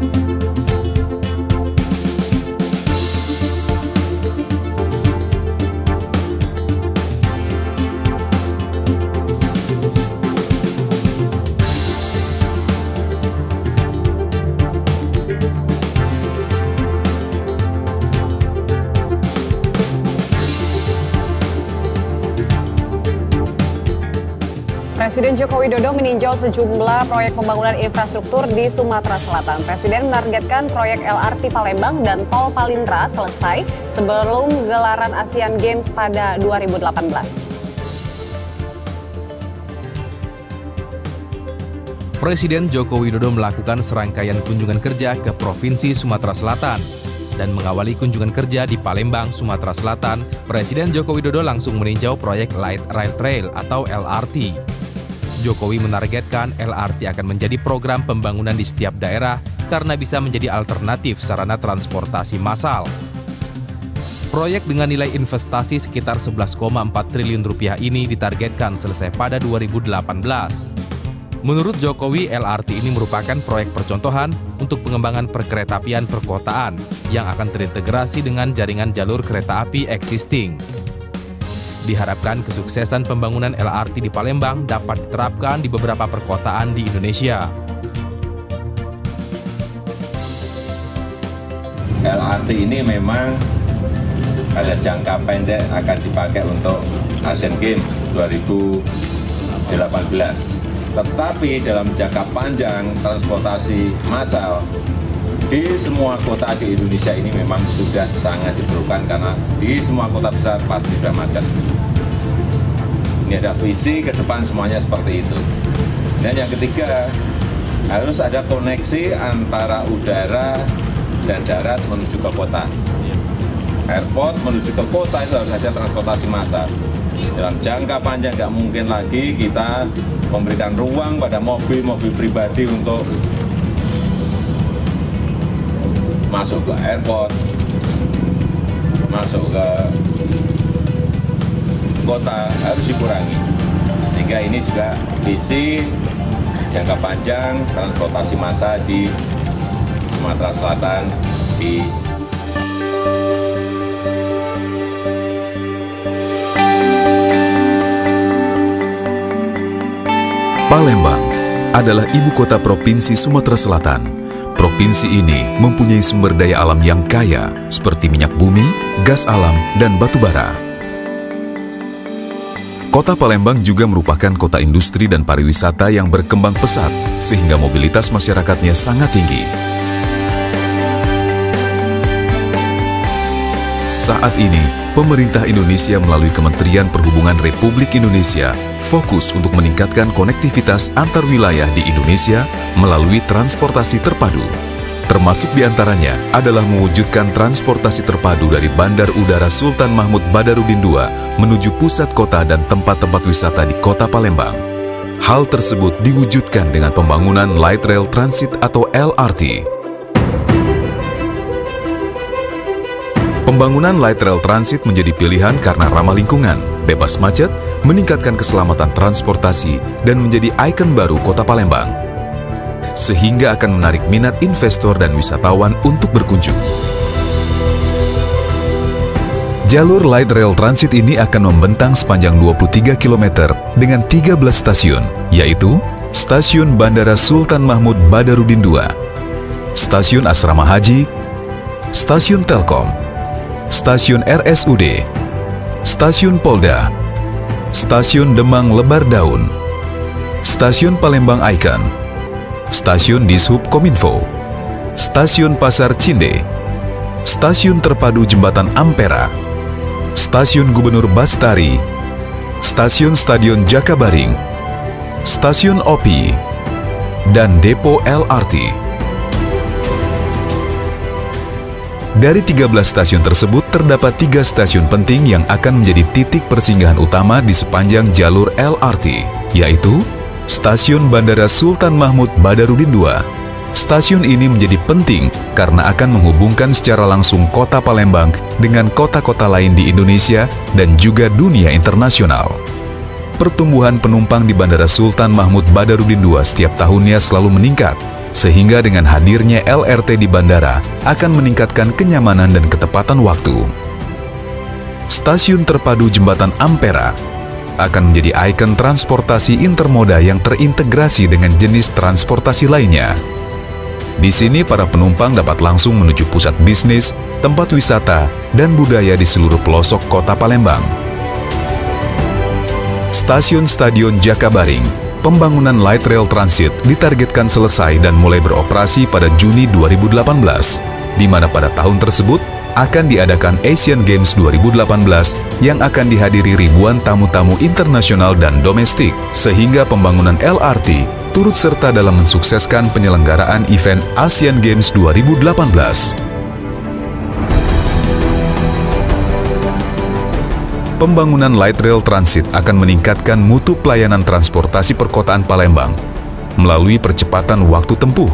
thank you Presiden Joko Widodo meninjau sejumlah proyek pembangunan infrastruktur di Sumatera Selatan. Presiden menargetkan proyek LRT Palembang dan Tol Palindra selesai sebelum gelaran Asian Games pada 2018. Presiden Joko Widodo melakukan serangkaian kunjungan kerja ke Provinsi Sumatera Selatan. Dan mengawali kunjungan kerja di Palembang, Sumatera Selatan, Presiden Joko Widodo langsung meninjau proyek Light Rail Trail atau LRT. Jokowi menargetkan LRT akan menjadi program pembangunan di setiap daerah karena bisa menjadi alternatif sarana transportasi massal. Proyek dengan nilai investasi sekitar 11,4 triliun rupiah ini ditargetkan selesai pada 2018. Menurut Jokowi, LRT ini merupakan proyek percontohan untuk pengembangan perkeretaapian perkotaan yang akan terintegrasi dengan jaringan jalur kereta api existing. Diharapkan kesuksesan pembangunan LRT di Palembang dapat diterapkan di beberapa perkotaan di Indonesia. LRT ini memang pada jangka pendek akan dipakai untuk Asian Games 2018. Tetapi dalam jangka panjang transportasi massal di semua kota di Indonesia ini memang sudah sangat diperlukan karena di semua kota besar pasti sudah macet. Ini ada visi ke depan semuanya seperti itu. Dan yang ketiga, harus ada koneksi antara udara dan darat menuju ke kota. Airport menuju ke kota itu harus ada transportasi massal. Dalam jangka panjang nggak mungkin lagi kita memberikan ruang pada mobil-mobil pribadi untuk masuk ke airport, masuk ke kota harus dikurangi. Sehingga ini juga visi jangka panjang transportasi massa di Sumatera Selatan di Palembang adalah ibu kota Provinsi Sumatera Selatan Provinsi ini mempunyai sumber daya alam yang kaya seperti minyak bumi, gas alam, dan batu bara. Kota Palembang juga merupakan kota industri dan pariwisata yang berkembang pesat sehingga mobilitas masyarakatnya sangat tinggi. Saat ini, pemerintah Indonesia melalui Kementerian Perhubungan Republik Indonesia fokus untuk meningkatkan konektivitas antar wilayah di Indonesia melalui transportasi terpadu. Termasuk di antaranya adalah mewujudkan transportasi terpadu dari Bandar Udara Sultan Mahmud Badarudin II menuju pusat kota dan tempat-tempat wisata di kota Palembang. Hal tersebut diwujudkan dengan pembangunan Light Rail Transit atau LRT. Pembangunan Light Rail Transit menjadi pilihan karena ramah lingkungan, bebas macet, meningkatkan keselamatan transportasi, dan menjadi ikon baru kota Palembang. Sehingga akan menarik minat investor dan wisatawan untuk berkunjung. Jalur Light Rail Transit ini akan membentang sepanjang 23 km dengan 13 stasiun, yaitu Stasiun Bandara Sultan Mahmud Badarudin II, Stasiun Asrama Haji, Stasiun Telkom, Stasiun RSUD, Stasiun Polda, Stasiun Demang Lebar Daun, Stasiun Palembang Icon, Stasiun Dishub Kominfo, Stasiun Pasar Cinde, Stasiun Terpadu Jembatan Ampera, Stasiun Gubernur Bastari, Stasiun Stadion Jakabaring, Stasiun OPI, dan Depo LRT. Dari 13 stasiun tersebut, terdapat tiga stasiun penting yang akan menjadi titik persinggahan utama di sepanjang jalur LRT, yaitu Stasiun Bandara Sultan Mahmud Badarudin II. Stasiun ini menjadi penting karena akan menghubungkan secara langsung kota Palembang dengan kota-kota lain di Indonesia dan juga dunia internasional. Pertumbuhan penumpang di Bandara Sultan Mahmud Badarudin II setiap tahunnya selalu meningkat sehingga dengan hadirnya LRT di bandara akan meningkatkan kenyamanan dan ketepatan waktu. Stasiun terpadu Jembatan Ampera akan menjadi ikon transportasi intermoda yang terintegrasi dengan jenis transportasi lainnya. Di sini para penumpang dapat langsung menuju pusat bisnis, tempat wisata, dan budaya di seluruh pelosok kota Palembang. Stasiun Stadion Jakabaring, pembangunan light rail transit ditargetkan selesai dan mulai beroperasi pada Juni 2018, di mana pada tahun tersebut akan diadakan Asian Games 2018 yang akan dihadiri ribuan tamu-tamu internasional dan domestik, sehingga pembangunan LRT turut serta dalam mensukseskan penyelenggaraan event Asian Games 2018. Pembangunan light rail transit akan meningkatkan mutu pelayanan transportasi perkotaan Palembang melalui percepatan waktu tempuh,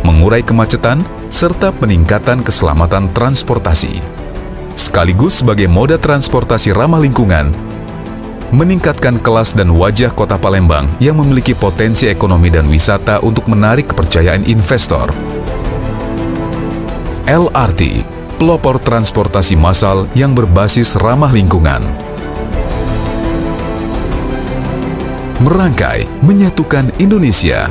mengurai kemacetan, serta peningkatan keselamatan transportasi. Sekaligus sebagai moda transportasi ramah lingkungan, meningkatkan kelas dan wajah kota Palembang yang memiliki potensi ekonomi dan wisata untuk menarik kepercayaan investor. LRT, pelopor transportasi massal yang berbasis ramah lingkungan. Merangkai, menyatukan Indonesia.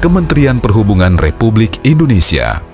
Kementerian Perhubungan Republik Indonesia